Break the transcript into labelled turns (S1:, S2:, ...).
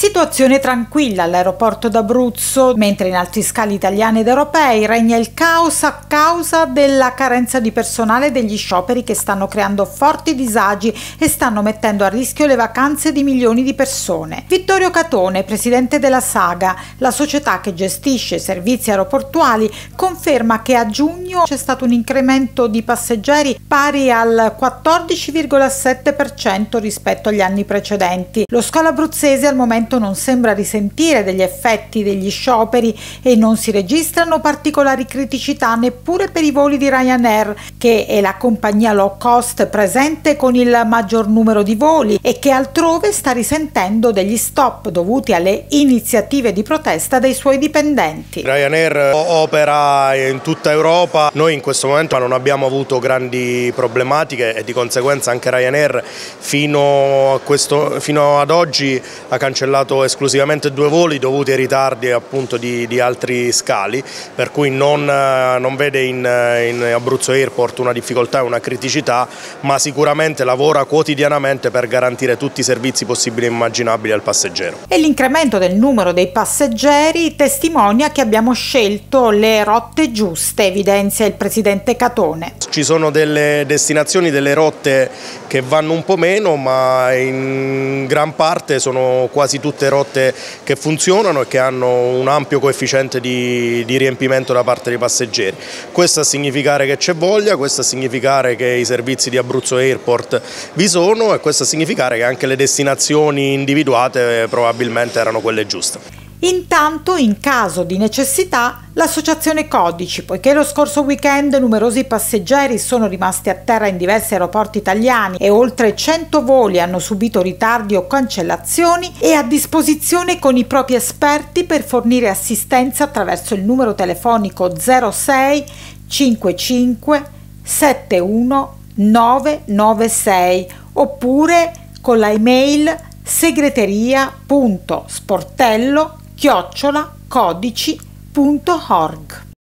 S1: Situazione tranquilla all'aeroporto d'Abruzzo, mentre in altri scali italiani ed europei regna il caos a causa della carenza di personale degli scioperi che stanno creando forti disagi e stanno mettendo a rischio le vacanze di milioni di persone. Vittorio Catone, presidente della Saga, la società che gestisce i servizi aeroportuali, conferma che a giugno c'è stato un incremento di passeggeri pari al 14,7% rispetto agli anni precedenti. Lo scalo abruzzese al momento momento non sembra risentire degli effetti degli scioperi e non si registrano particolari criticità neppure per i voli di Ryanair, che è la compagnia low cost presente con il maggior numero di voli e che altrove sta risentendo degli stop dovuti alle iniziative di protesta dei suoi dipendenti.
S2: Ryanair opera in tutta Europa, noi in questo momento non abbiamo avuto grandi problematiche e di conseguenza anche Ryanair fino, questo, fino ad oggi ha cancellato cancellato esclusivamente due voli dovuti ai ritardi appunto di, di altri scali, per cui non, eh, non vede in, in, Abruzzo Airport una difficoltà e una criticità, ma sicuramente lavora quotidianamente per garantire tutti i servizi possibili e immaginabili al passeggero.
S1: E l'incremento del numero dei passeggeri testimonia che abbiamo scelto le rotte giuste, evidenzia il presidente Catone.
S2: Ci sono delle destinazioni, delle rotte che vanno un po' meno, ma in gran parte sono quasi tutte rotte che funzionano e che hanno un ampio coefficiente di, di riempimento da parte dei passeggeri. Questo a significare che c'è voglia, questo a significare che i servizi di Abruzzo Airport vi sono e questo a significare che anche le destinazioni individuate probabilmente erano quelle giuste.
S1: Intanto, in caso di necessità, l'associazione Codici, poiché lo scorso weekend numerosi passeggeri sono rimasti a terra in diversi aeroporti italiani e oltre 100 voli hanno subito ritardi o cancellazioni, è a disposizione con i propri esperti per fornire assistenza attraverso il numero telefonico 06 55 71 996 oppure con la email segreteria.sportello chiocciolacodici.org